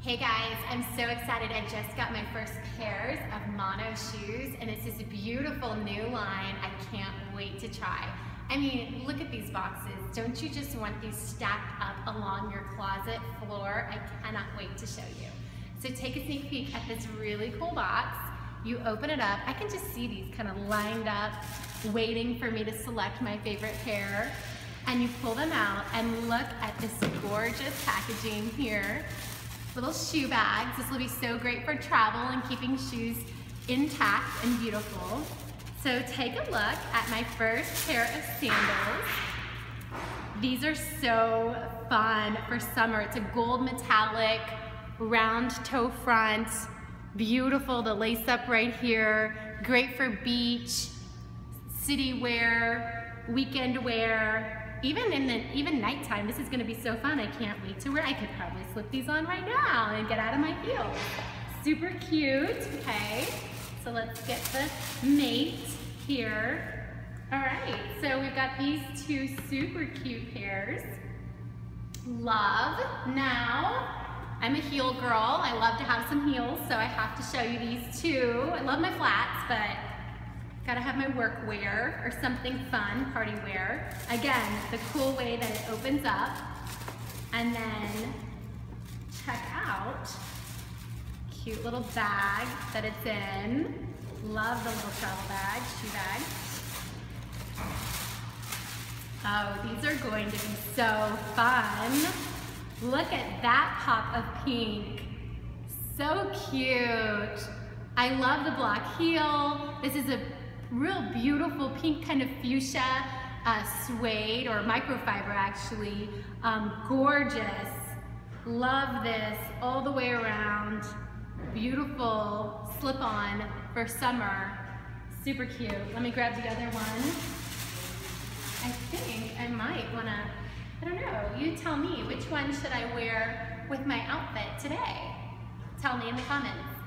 Hey guys, I'm so excited. I just got my first pairs of Monno shoes and it's this beautiful new line. I can't wait to try. I mean, look at these boxes. Don't you just want these stacked up along your closet floor? I cannot wait to show you. So take a sneak peek at this really cool box. You open it up. I can just see these kind of lined up, waiting for me to select my favorite pair. And you pull them out and look at this gorgeous packaging here little shoe bags. This will be so great for travel and keeping shoes intact and beautiful. So take a look at my first pair of sandals. These are so fun for summer. It's a gold metallic, round toe front, beautiful, the lace up right here, great for beach, city wear, weekend wear, even in the even nighttime, this is gonna be so fun. I can't wait to wear. I could probably slip these on right now and get out of my heels. Super cute, okay. So let's get the mate here. All right, so we've got these two super cute pairs. Love. Now, I'm a heel girl. I love to have some heels, so I have to show you these two. I love my flats, but Gotta have my work wear or something fun, party wear. Again, the cool way that it opens up. And then check out, cute little bag that it's in. Love the little travel bag, shoe bag. Oh, these are going to be so fun. Look at that pop of pink. So cute. I love the black heel. This is a real beautiful pink kind of fuchsia uh, suede or microfiber actually. Um, gorgeous. Love this all the way around. Beautiful slip-on for summer. Super cute. Let me grab the other one. I think I might wanna, I don't know, you tell me, which one should I wear with my outfit today? Tell me in the comments.